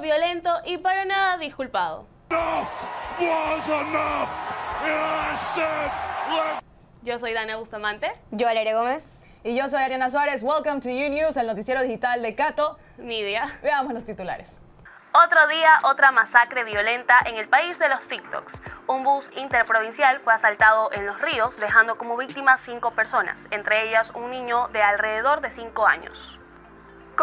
violento y para nada disculpado. Yo soy Dana Bustamante. Yo, Valeria Gómez. Y yo soy Ariana Suárez. Welcome to You News, el noticiero digital de Cato. Media. Veamos los titulares. Otro día, otra masacre violenta en el país de los TikToks. Un bus interprovincial fue asaltado en Los Ríos, dejando como víctimas cinco personas, entre ellas un niño de alrededor de cinco años.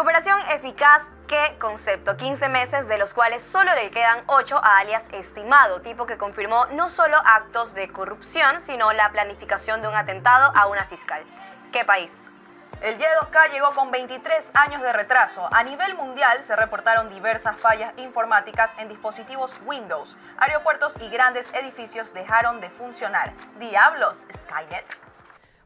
Cooperación eficaz, ¿qué concepto? 15 meses, de los cuales solo le quedan 8 a alias estimado, tipo que confirmó no solo actos de corrupción, sino la planificación de un atentado a una fiscal. ¿Qué país? El Y2K llegó con 23 años de retraso. A nivel mundial se reportaron diversas fallas informáticas en dispositivos Windows. Aeropuertos y grandes edificios dejaron de funcionar. Diablos, Skynet.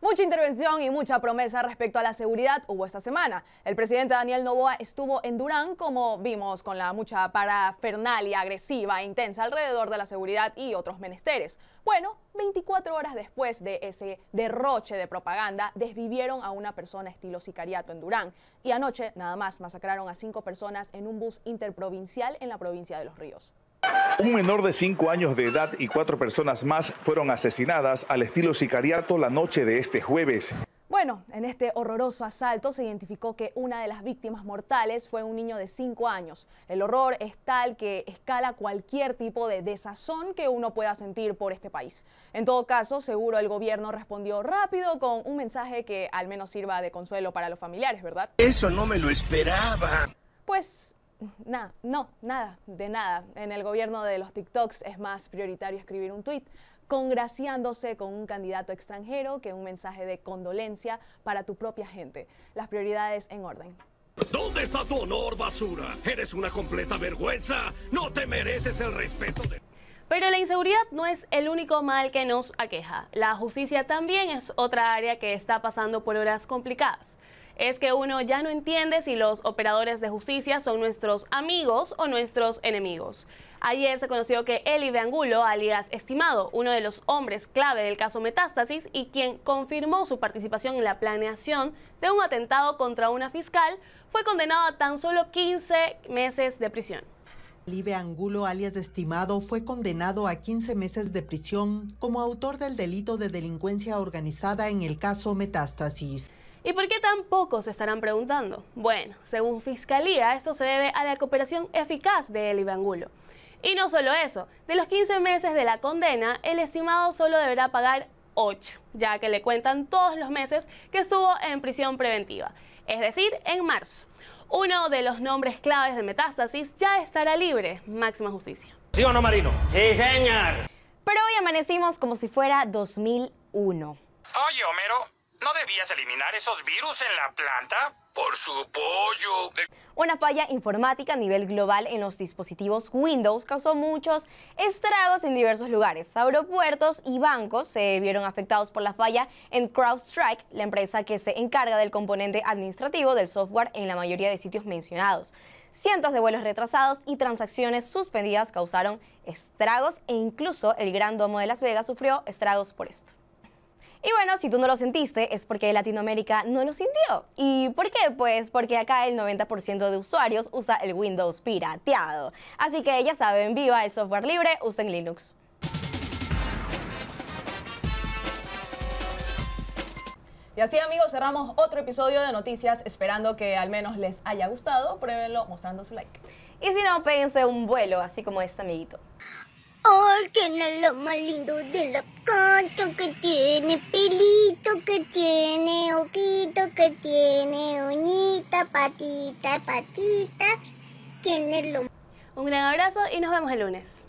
Mucha intervención y mucha promesa respecto a la seguridad hubo esta semana. El presidente Daniel Novoa estuvo en Durán, como vimos, con la mucha parafernalia agresiva e intensa alrededor de la seguridad y otros menesteres. Bueno, 24 horas después de ese derroche de propaganda, desvivieron a una persona estilo sicariato en Durán. Y anoche, nada más, masacraron a cinco personas en un bus interprovincial en la provincia de Los Ríos. Un menor de 5 años de edad y cuatro personas más fueron asesinadas al estilo sicariato la noche de este jueves. Bueno, en este horroroso asalto se identificó que una de las víctimas mortales fue un niño de 5 años. El horror es tal que escala cualquier tipo de desazón que uno pueda sentir por este país. En todo caso, seguro el gobierno respondió rápido con un mensaje que al menos sirva de consuelo para los familiares, ¿verdad? Eso no me lo esperaba. Pues Nada, no, nada, de nada. En el gobierno de los TikToks es más prioritario escribir un tweet congraciándose con un candidato extranjero que un mensaje de condolencia para tu propia gente. Las prioridades en orden. ¿Dónde está tu honor, basura? Eres una completa vergüenza. No te mereces el respeto de... Pero la inseguridad no es el único mal que nos aqueja. La justicia también es otra área que está pasando por horas complicadas es que uno ya no entiende si los operadores de justicia son nuestros amigos o nuestros enemigos. Ayer se conoció que Eli de Angulo, alias Estimado, uno de los hombres clave del caso Metástasis y quien confirmó su participación en la planeación de un atentado contra una fiscal, fue condenado a tan solo 15 meses de prisión. Elibe Angulo, alias Estimado, fue condenado a 15 meses de prisión como autor del delito de delincuencia organizada en el caso Metástasis. ¿Y por qué tan pocos se estarán preguntando? Bueno, según Fiscalía, esto se debe a la cooperación eficaz de Eli Angulo. Y no solo eso, de los 15 meses de la condena, el estimado solo deberá pagar 8, ya que le cuentan todos los meses que estuvo en prisión preventiva, es decir, en marzo. Uno de los nombres claves de Metástasis ya estará libre, máxima justicia. ¿Sí o no, Marino? Sí, señor. Pero hoy amanecimos como si fuera 2001. Oye, Homero, ¿No debías eliminar esos virus en la planta? Por su pollo. Una falla informática a nivel global en los dispositivos Windows causó muchos estragos en diversos lugares. Aeropuertos y bancos se vieron afectados por la falla en CrowdStrike, la empresa que se encarga del componente administrativo del software en la mayoría de sitios mencionados. Cientos de vuelos retrasados y transacciones suspendidas causaron estragos e incluso el Gran Domo de Las Vegas sufrió estragos por esto. Y bueno, si tú no lo sentiste es porque Latinoamérica no lo sintió. ¿Y por qué? Pues porque acá el 90% de usuarios usa el Windows pirateado. Así que ya saben, viva el software libre, usen Linux. Y así amigos, cerramos otro episodio de Noticias, esperando que al menos les haya gustado. Pruébenlo mostrando su like. Y si no, péguense un vuelo, así como este amiguito. ¡Ay, tiene lo más lindo de la cancha que tiene pelito, que tiene ojito, que tiene uñita, patita, patita. Tiene lo... Un gran abrazo y nos vemos el lunes.